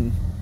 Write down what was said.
Mm-hmm.